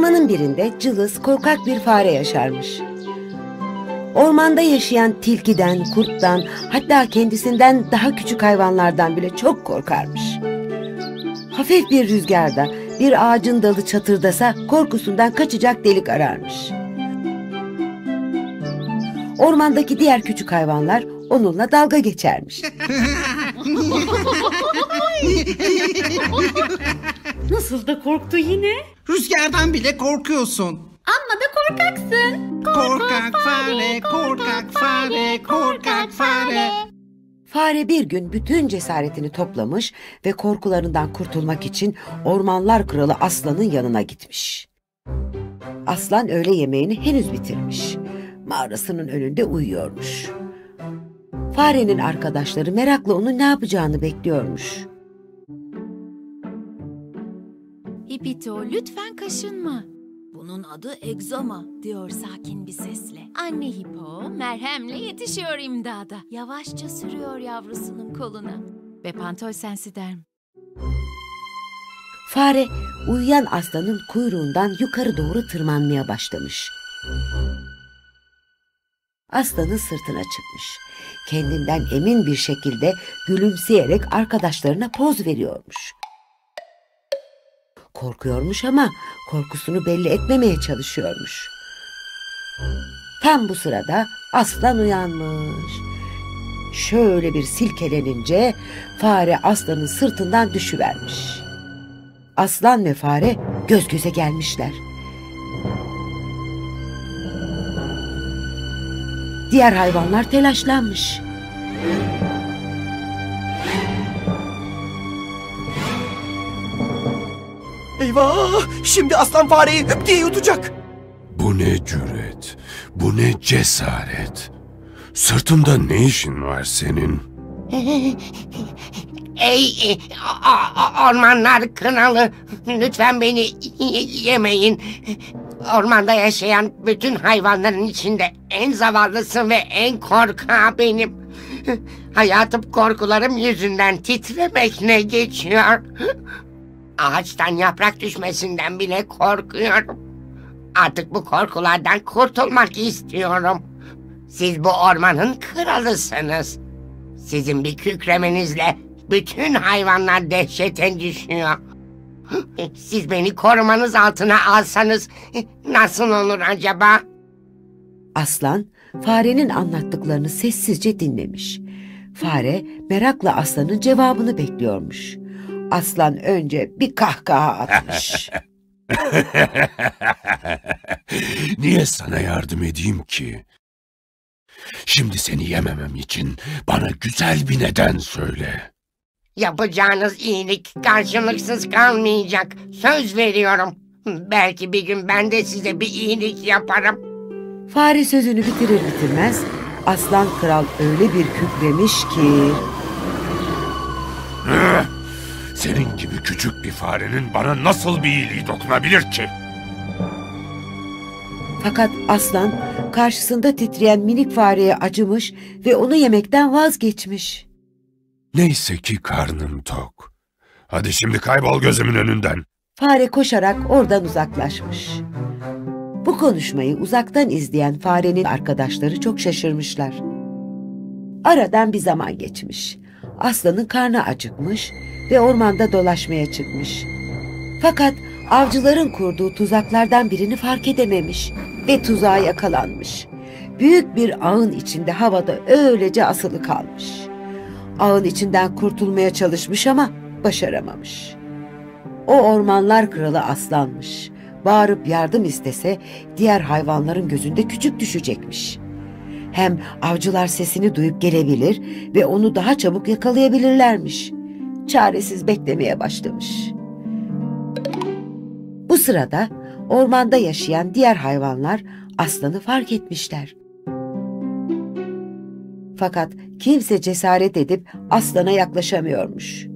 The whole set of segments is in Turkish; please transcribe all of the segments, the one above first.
Ormanın birinde cılız, korkak bir fare yaşarmış. Ormanda yaşayan tilkiden, kurttan, hatta kendisinden daha küçük hayvanlardan bile çok korkarmış. Hafif bir rüzgarda bir ağacın dalı çatırdasa korkusundan kaçacak delik ararmış. Ormandaki diğer küçük hayvanlar onunla dalga geçermiş. Nasıl da korktu yine? Rüzgardan bile korkuyorsun. Amma da korkaksın. Korkak fare, korkak fare, korkak fare. Fare bir gün bütün cesaretini toplamış ve korkularından kurtulmak için ormanlar kralı aslanın yanına gitmiş. Aslan öğle yemeğini henüz bitirmiş. Mağarasının önünde uyuyormuş. Farenin arkadaşları merakla onun ne yapacağını bekliyormuş. Hipito lütfen kaşınma. Bunun adı egzama diyor sakin bir sesle. Anne hipo merhemle yetişiyor imdada. Yavaşça sürüyor yavrusunun koluna. Ve pantol sensi derm. Fare uyuyan aslanın kuyruğundan yukarı doğru tırmanmaya başlamış. Aslanın sırtına çıkmış. Kendinden emin bir şekilde gülümseyerek arkadaşlarına poz veriyormuş. Korkuyormuş ama korkusunu belli etmemeye çalışıyormuş. Tam bu sırada aslan uyanmış. Şöyle bir silkelenince fare aslanın sırtından düşüvermiş. Aslan ve fare göz göze gelmişler. Diğer hayvanlar telaşlanmış. Eyvah! Şimdi aslan fareyi hüp diye yutacak. Bu ne cüret, bu ne cesaret. Sırtında ne işin var senin? Ey e, a- a- ormanlar kralı lütfen beni yemeyin. Ormanda yaşayan bütün hayvanların içinde en zavallısı ve en korkağı benim. Hayatım korkularım yüzünden titremekle geçiyor. Ağaçtan yaprak düşmesinden bile korkuyorum. Artık bu korkulardan kurtulmak istiyorum. Siz bu ormanın kralısınız. Sizin bir kükremenizle bütün hayvanlar dehşete düşüyor. Siz beni korumanız altına alsanız nasıl olur acaba? Aslan farenin anlattıklarını sessizce dinlemiş. Fare merakla aslanın cevabını bekliyormuş. Aslan önce bir kahkaha atmış. Niye sana yardım edeyim ki? Şimdi seni yememem için bana güzel bir neden söyle. Yapacağınız iyilik karşılıksız kalmayacak. Söz veriyorum. Belki bir gün ben de size bir iyilik yaparım. Fare sözünü bitirir bitirmez aslan kral öyle bir kükremiş ki Senin gibi küçük bir farenin bana nasıl bir iyiliği dokunabilir ki? fakat aslan karşısında titreyen minik fareye acımış ve onu yemekten vazgeçmiş. Neyse ki karnım tok. Hadi şimdi kaybol gözümün önünden. Fare koşarak oradan uzaklaşmış. Bu konuşmayı uzaktan izleyen farenin arkadaşları çok şaşırmışlar. Aradan bir zaman geçmiş. Aslanın karnı acıkmış ve ormanda dolaşmaya çıkmış. Fakat avcıların kurduğu tuzaklardan birini fark edememiş ve tuzağa yakalanmış. Büyük bir ağın içinde havada öylece asılı kalmış. Ağın içinden kurtulmaya çalışmış ama başaramamış. O ormanlar kralı aslanmış. Bağırıp yardım istese diğer hayvanların gözünde küçük düşecekmiş. Hem avcılar sesini duyup gelebilir ve onu daha çabuk yakalayabilirlermiş. Çaresiz beklemeye başlamış. Bu sırada ormanda yaşayan diğer hayvanlar aslanı fark etmişler. Fakat kimse cesaret edip aslana yaklaşamıyormuş.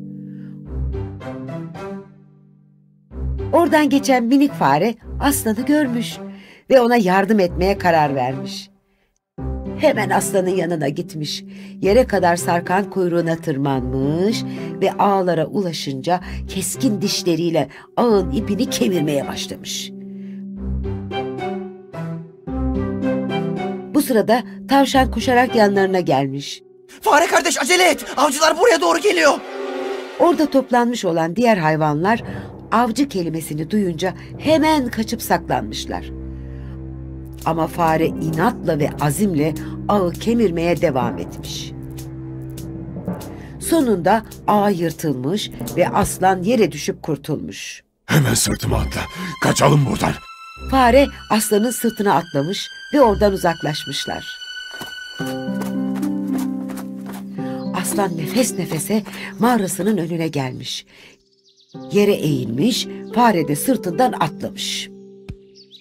Oradan geçen minik fare aslanı görmüş ve ona yardım etmeye karar vermiş. Hemen aslanın yanına gitmiş. Yere kadar sarkan kuyruğuna tırmanmış ve ağlara ulaşınca keskin dişleriyle ağın ipini kemirmeye başlamış. Bu sırada tavşan koşarak yanlarına gelmiş. Fare kardeş acele et! Avcılar buraya doğru geliyor! Orada toplanmış olan diğer hayvanlar avcı kelimesini duyunca hemen kaçıp saklanmışlar. Ama fare inatla ve azimle ağı kemirmeye devam etmiş. Sonunda ağ yırtılmış ve aslan yere düşüp kurtulmuş. Hemen sırtıma atla. Kaçalım buradan. Fare aslanın sırtına atlamış ve oradan uzaklaşmışlar. Aslan nefes nefese mağarasının önüne gelmiş. Yere eğilmiş, fare de sırtından atlamış.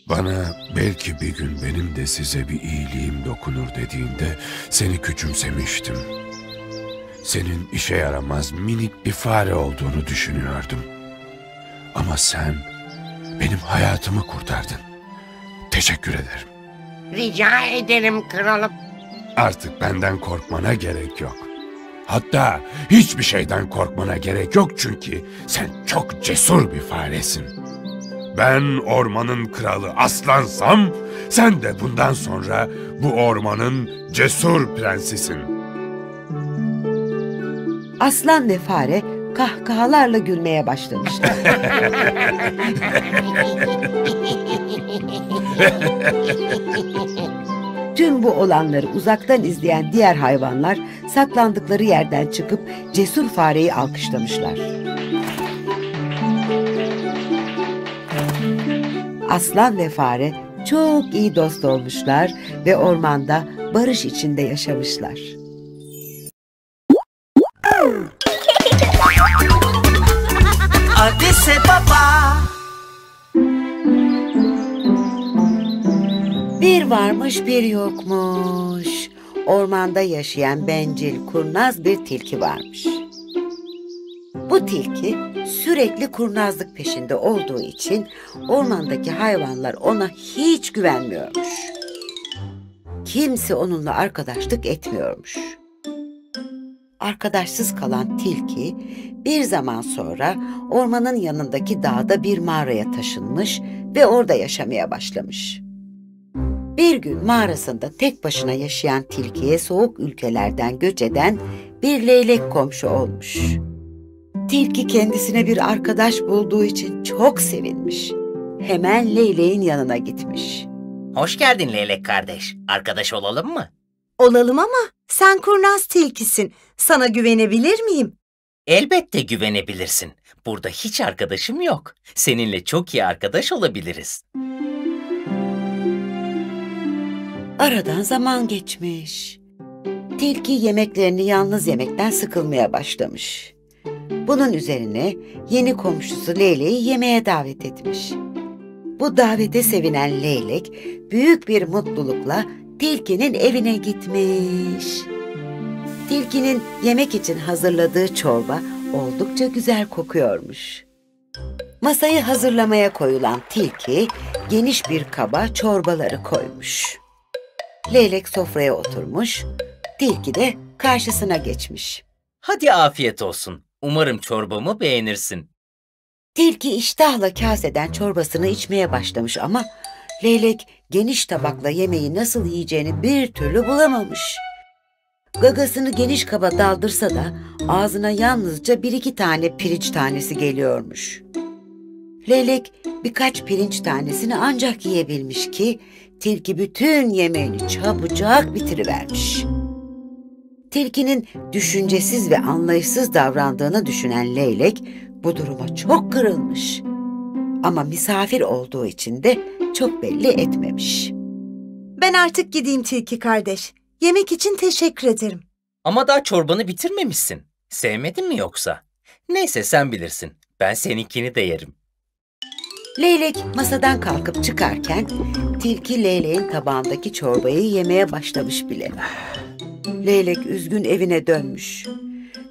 Bana belki bir gün benim de size bir iyiliğim dokunur dediğinde seni küçümsemiştim. Senin işe yaramaz minik bir fare olduğunu düşünüyordum. Ama sen benim hayatımı kurtardın. Teşekkür ederim. Rica ederim kralım. Artık benden korkmana gerek yok. Hatta hiçbir şeyden korkmana gerek yok çünkü sen çok cesur bir faresin. Ben ormanın kralı aslansam, sen de bundan sonra bu ormanın cesur prensisin. Aslan ve fare kahkahalarla gülmeye başlamışlar. Tüm bu olanları uzaktan izleyen diğer hayvanlar saklandıkları yerden çıkıp cesur fareyi alkışlamışlar. Aslan ve fare çok iyi dost olmuşlar ve ormanda barış içinde yaşamışlar. Adise baba. Bir varmış bir yokmuş. Ormanda yaşayan bencil, kurnaz bir tilki varmış. Bu tilki sürekli kurnazlık peşinde olduğu için ormandaki hayvanlar ona hiç güvenmiyormuş. Kimse onunla arkadaşlık etmiyormuş. Arkadaşsız kalan tilki bir zaman sonra ormanın yanındaki dağda bir mağaraya taşınmış ve orada yaşamaya başlamış. Bir gün mağarasında tek başına yaşayan tilkiye soğuk ülkelerden göç eden bir leylek komşu olmuş. Tilki kendisine bir arkadaş bulduğu için çok sevinmiş. Hemen leyleğin yanına gitmiş. Hoş geldin Leylek kardeş. Arkadaş olalım mı? Olalım ama sen kurnaz tilkisin. Sana güvenebilir miyim? Elbette güvenebilirsin. Burada hiç arkadaşım yok. Seninle çok iyi arkadaş olabiliriz. Aradan zaman geçmiş. Tilki yemeklerini yalnız yemekten sıkılmaya başlamış. Bunun üzerine yeni komşusu Leyleği yemeğe davet etmiş. Bu davete sevinen Leylek büyük bir mutlulukla Tilki'nin evine gitmiş. Tilki'nin yemek için hazırladığı çorba oldukça güzel kokuyormuş. Masayı hazırlamaya koyulan Tilki geniş bir kaba çorbaları koymuş. Leylek sofraya oturmuş, Tilki de karşısına geçmiş. Hadi afiyet olsun. Umarım çorbamı beğenirsin. Tilki iştahla kaseden çorbasını içmeye başlamış ama leylek geniş tabakla yemeği nasıl yiyeceğini bir türlü bulamamış. Gagasını geniş kaba daldırsa da ağzına yalnızca bir iki tane pirinç tanesi geliyormuş. Leylek birkaç pirinç tanesini ancak yiyebilmiş ki tilki bütün yemeğini çabucak bitirivermiş. Tilkinin düşüncesiz ve anlayışsız davrandığını düşünen leylek bu duruma çok kırılmış. Ama misafir olduğu için de çok belli etmemiş. Ben artık gideyim tilki kardeş. Yemek için teşekkür ederim. Ama daha çorbanı bitirmemişsin. Sevmedin mi yoksa? Neyse sen bilirsin. Ben seninkini de yerim. Leylek masadan kalkıp çıkarken tilki leyleğin tabağındaki çorbayı yemeye başlamış bile. Leylek üzgün evine dönmüş.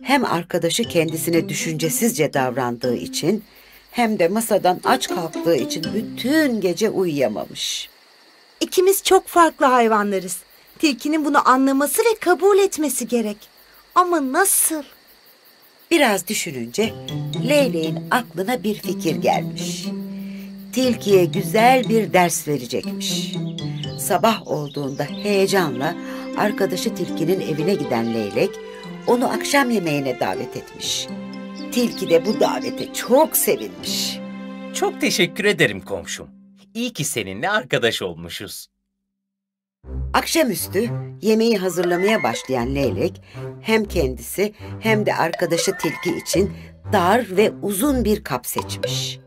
Hem arkadaşı kendisine düşüncesizce davrandığı için hem de masadan aç kalktığı için bütün gece uyuyamamış. İkimiz çok farklı hayvanlarız. Tilkinin bunu anlaması ve kabul etmesi gerek. Ama nasıl? Biraz düşününce Leyleğin aklına bir fikir gelmiş. Tilkiye güzel bir ders verecekmiş. Sabah olduğunda heyecanla arkadaşı Tilki'nin evine giden Leylek onu akşam yemeğine davet etmiş. Tilki de bu davete çok sevinmiş. Çok teşekkür ederim komşum. İyi ki seninle arkadaş olmuşuz. Akşamüstü yemeği hazırlamaya başlayan Leylek hem kendisi hem de arkadaşı Tilki için dar ve uzun bir kap seçmiş.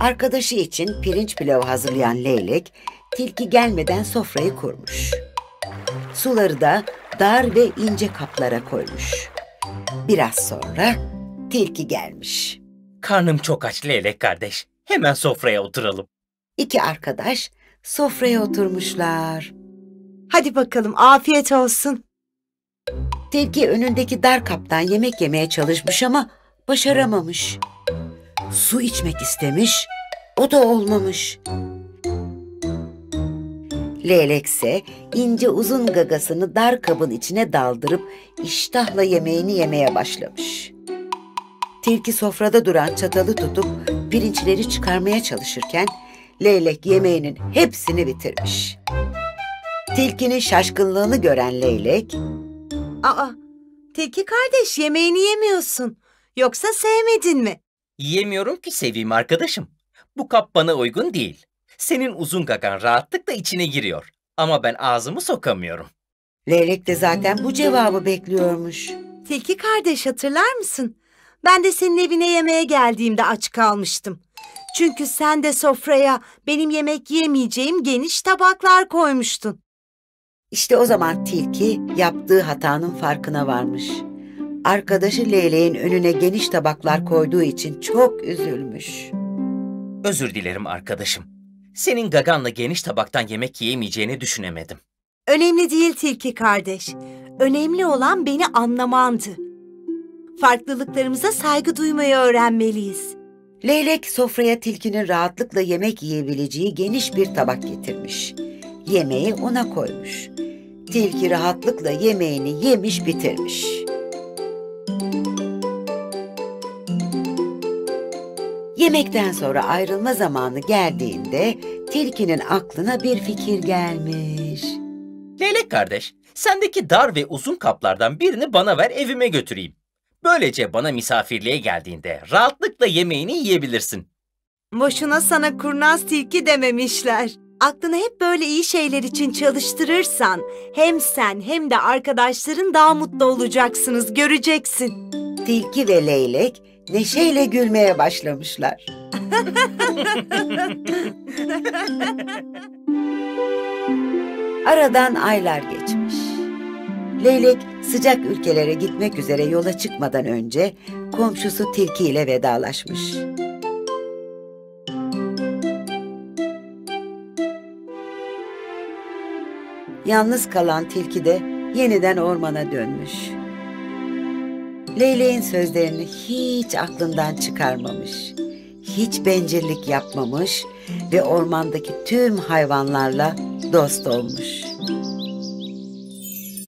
Arkadaşı için pirinç pilavı hazırlayan Leylek, Tilki gelmeden sofrayı kurmuş. Suları da dar ve ince kaplara koymuş. Biraz sonra Tilki gelmiş. Karnım çok aç Leylek kardeş. Hemen sofraya oturalım. İki arkadaş sofraya oturmuşlar. Hadi bakalım afiyet olsun. Tilki önündeki dar kaptan yemek yemeye çalışmış ama başaramamış. Su içmek istemiş, o da olmamış. Leylek ise ince uzun gagasını dar kabın içine daldırıp iştahla yemeğini yemeye başlamış. Tilki sofrada duran çatalı tutup pirinçleri çıkarmaya çalışırken Leylek yemeğinin hepsini bitirmiş. Tilkinin şaşkınlığını gören Leylek, Aa, Tilki kardeş yemeğini yemiyorsun. Yoksa sevmedin mi? Yiyemiyorum ki seveyim arkadaşım. Bu kap bana uygun değil. Senin uzun gagan rahatlıkla içine giriyor. Ama ben ağzımı sokamıyorum. Leylek de zaten bu cevabı bekliyormuş. Tilki kardeş hatırlar mısın? Ben de senin evine yemeğe geldiğimde aç kalmıştım. Çünkü sen de sofraya benim yemek yemeyeceğim geniş tabaklar koymuştun. İşte o zaman tilki yaptığı hatanın farkına varmış. Arkadaşı Leyleğin önüne geniş tabaklar koyduğu için çok üzülmüş. Özür dilerim arkadaşım. Senin gaganla geniş tabaktan yemek yiyemeyeceğini düşünemedim. Önemli değil Tilki kardeş. Önemli olan beni anlamandı. Farklılıklarımıza saygı duymayı öğrenmeliyiz. Leylek sofraya tilkinin rahatlıkla yemek yiyebileceği geniş bir tabak getirmiş. Yemeği ona koymuş. Tilki rahatlıkla yemeğini yemiş bitirmiş. Yemekten sonra ayrılma zamanı geldiğinde tilkinin aklına bir fikir gelmiş. Leylek kardeş, sendeki dar ve uzun kaplardan birini bana ver evime götüreyim. Böylece bana misafirliğe geldiğinde rahatlıkla yemeğini yiyebilirsin. Boşuna sana kurnaz tilki dememişler. Aklını hep böyle iyi şeyler için çalıştırırsan hem sen hem de arkadaşların daha mutlu olacaksınız göreceksin. Tilki ve leylek neşeyle gülmeye başlamışlar. Aradan aylar geçmiş. Leylek sıcak ülkelere gitmek üzere yola çıkmadan önce komşusu Tilki ile vedalaşmış. Yalnız kalan Tilki de yeniden ormana dönmüş. Leyleğin sözlerini hiç aklından çıkarmamış. Hiç bencillik yapmamış ve ormandaki tüm hayvanlarla dost olmuş.